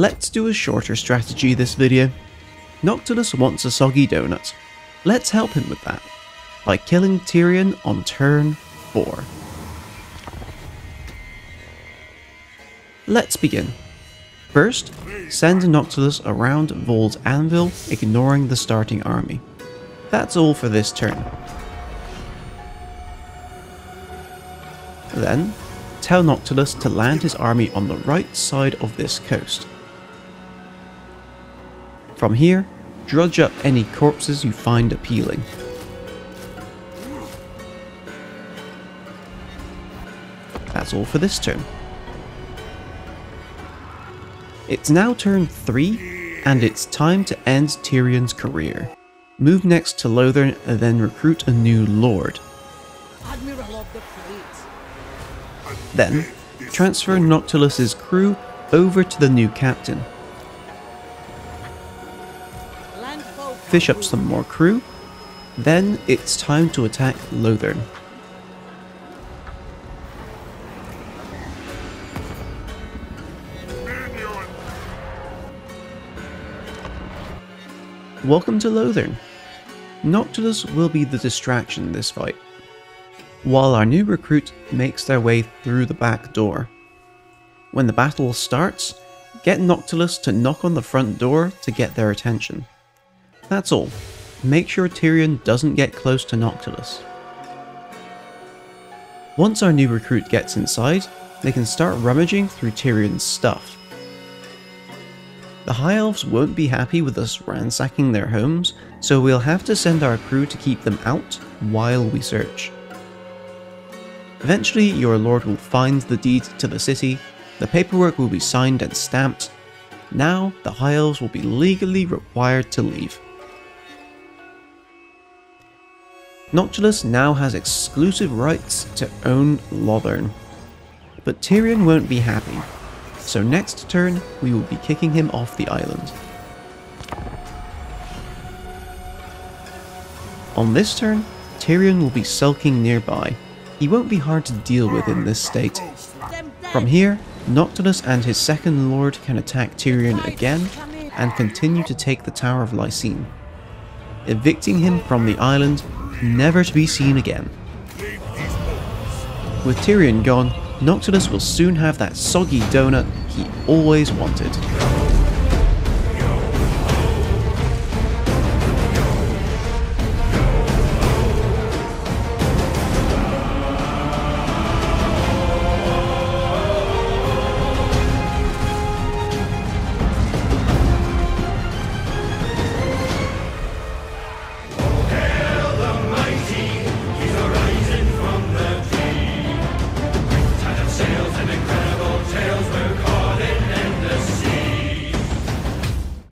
Let's do a shorter strategy this video. Noctilus wants a soggy donut. Let's help him with that, by killing Tyrion on turn 4. Let's begin. First, send Noctilus around Vaul's anvil, ignoring the starting army. That's all for this turn. Then, tell Noctilus to land his army on the right side of this coast. From here, drudge up any corpses you find appealing. That's all for this turn. It's now turn 3, and it's time to end Tyrion's career. Move next to Lothern and then recruit a new lord. Admiral of the fleet. Then, transfer Noctilus's crew over to the new captain. Fish up some more crew. Then it's time to attack Lothern. Welcome to Lothern. Noctilus will be the distraction this fight, while our new recruit makes their way through the back door. When the battle starts, get Noctilus to knock on the front door to get their attention. That's all. Make sure Tyrion doesn't get close to Noctilus. Once our new recruit gets inside, they can start rummaging through Tyrion's stuff. The High Elves won't be happy with us ransacking their homes, so we'll have to send our crew to keep them out while we search. Eventually, your lord will find the deed to the city, the paperwork will be signed and stamped. Now, the High Elves will be legally required to leave. Noctilus now has exclusive rights to own Lothern. But Tyrion won't be happy, so next turn we will be kicking him off the island. On this turn, Tyrion will be sulking nearby. He won't be hard to deal with in this state. From here, Noctilus and his second lord can attack Tyrion again and continue to take the Tower of Lysean, evicting him from the island, never to be seen again. With Tyrion gone, Noctilus will soon have that soggy donut he always wanted.